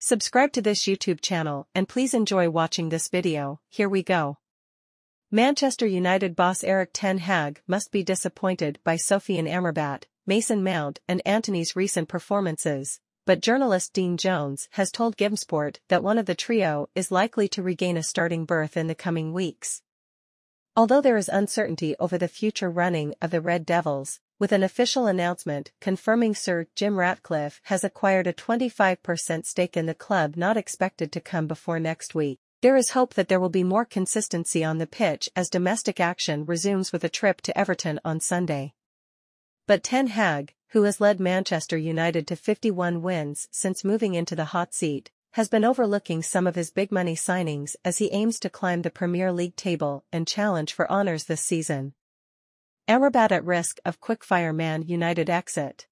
Subscribe to this YouTube channel and please enjoy watching this video, here we go. Manchester United boss Erik Ten Hag must be disappointed by Sofyan Amrabat, Mason Mount and Antony's recent performances, but journalist Dean Jones has told Givesport that one of the trio is likely to regain a starting berth in the coming weeks. Although there is uncertainty over the future running of the Red Devils, with an official announcement confirming Sir Jim Ratcliffe has acquired a 25% stake in the club not expected to come before next week. There is hope that there will be more consistency on the pitch as domestic action resumes with a trip to Everton on Sunday. But Ten Hag, who has led Manchester United to 51 wins since moving into the hot seat, has been overlooking some of his big money signings as he aims to climb the Premier League table and challenge for honours this season. Amrabat at risk of quickfire Man United exit.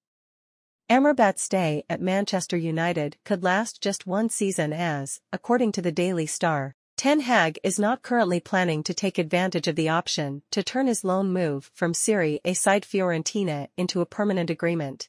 Amrabat's stay at Manchester United could last just one season as, according to the Daily Star, Ten Hag is not currently planning to take advantage of the option to turn his loan move from Serie A side Fiorentina into a permanent agreement.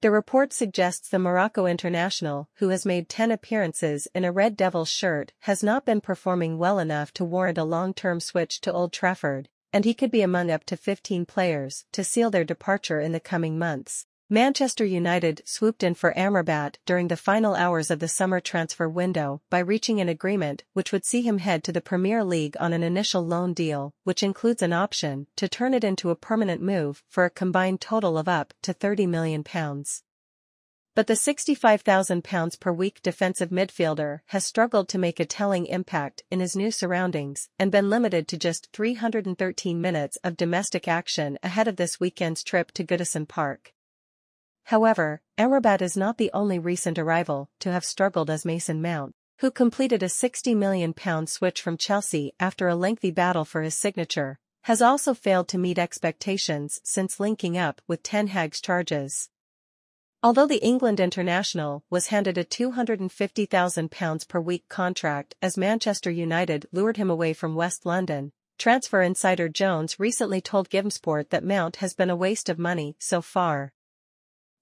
The report suggests the Morocco international, who has made 10 appearances in a Red Devils shirt, has not been performing well enough to warrant a long-term switch to Old Trafford, and he could be among up to 15 players to seal their departure in the coming months. Manchester United swooped in for Amrabat during the final hours of the summer transfer window by reaching an agreement which would see him head to the Premier League on an initial loan deal, which includes an option to turn it into a permanent move for a combined total of up to £30 million. But the £65,000 per week defensive midfielder has struggled to make a telling impact in his new surroundings and been limited to just 313 minutes of domestic action ahead of this weekend's trip to Goodison Park. However, Amrabat is not the only recent arrival to have struggled as Mason Mount, who completed a £60 million switch from Chelsea after a lengthy battle for his signature, has also failed to meet expectations since linking up with Ten Hag's charges. Although the England international was handed a £250,000 per week contract as Manchester United lured him away from West London, transfer insider Jones recently told Givesport that Mount has been a waste of money so far.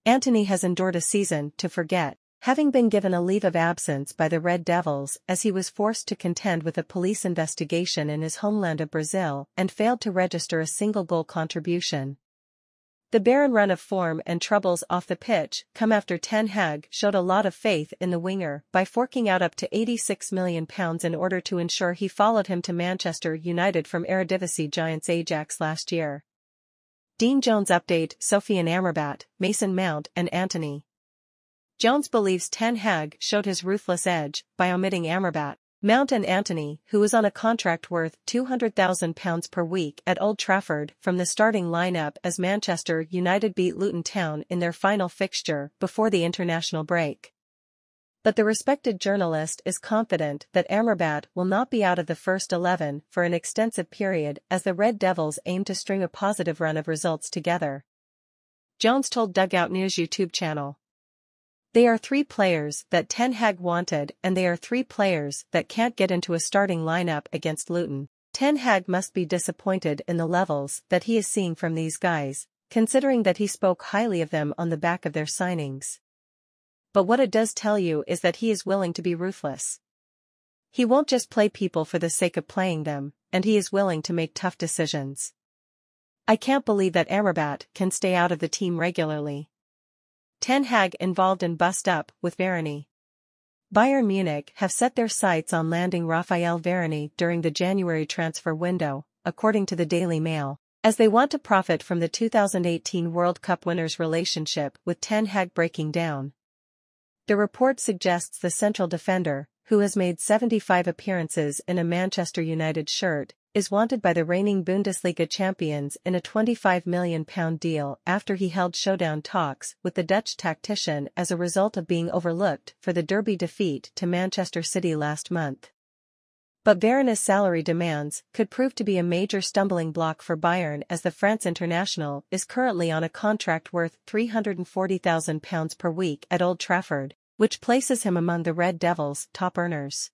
Antony has endured a season to forget, having been given a leave of absence by the Red Devils as he was forced to contend with a police investigation in his homeland of Brazil and failed to register a single goal contribution. The barren run of form and troubles off the pitch come after Ten Hag showed a lot of faith in the winger by forking out up to £86 million in order to ensure he followed him to Manchester United from Eredivisie giants Ajax last year. Dean Jones update Sofyan Amrabat, Mason Mount and Antony. Jones believes Ten Hag showed his ruthless edge by omitting Amrabat, Mount and Antony, who is on a contract worth £200,000 per week at Old Trafford from the starting lineup as Manchester United beat Luton Town in their final fixture before the international break. But the respected journalist is confident that Amrabat will not be out of the first 11 for an extensive period as the Red Devils aim to string a positive run of results together. Jones told Dugout News YouTube channel. They are three players that Ten Hag wanted and they are three players that can't get into a starting lineup against Luton. Ten Hag must be disappointed in the levels that he is seeing from these guys, considering that he spoke highly of them on the back of their signings. But what it does tell you is that he is willing to be ruthless. He won't just play people for the sake of playing them, and he is willing to make tough decisions. I can't believe that Amrabat can stay out of the team regularly. Ten Hag involved in bust up with Varane. Bayern Munich have set their sights on landing Raphael Varane during the January transfer window, according to the Daily Mail, as they want to profit from the 2018 World Cup winners' relationship with Ten Hag breaking down. The report suggests the central defender, who has made 75 appearances in a Manchester United shirt, is wanted by the reigning Bundesliga champions in a £25 million deal after he held showdown talks with the Dutch tactician as a result of being overlooked for the derby defeat to Manchester City last month. But Varane's salary demands could prove to be a major stumbling block for Bayern as the France international is currently on a contract worth £340,000 per week at Old Trafford, which places him among the Red Devils' top earners.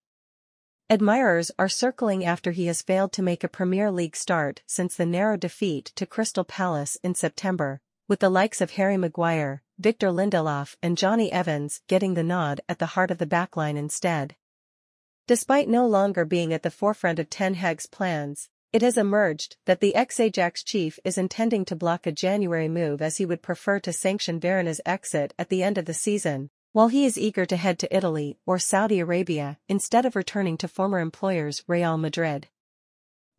Admirers are circling after he has failed to make a Premier League start since the narrow defeat to Crystal Palace in September, with the likes of Harry Maguire, Victor Lindelof and Jonny Evans getting the nod at the heart of the backline instead. Despite no longer being at the forefront of Ten Hag's plans, it has emerged that the ex-Ajax chief is intending to block a January move as he would prefer to sanction Varane's exit at the end of the season, while he is eager to head to Italy or Saudi Arabia instead of returning to former employers Real Madrid.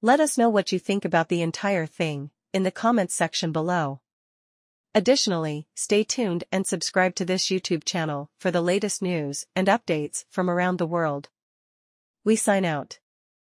Let us know what you think about the entire thing, in the comments section below. Additionally, stay tuned and subscribe to this YouTube channel for the latest news and updates from around the world. We sign out.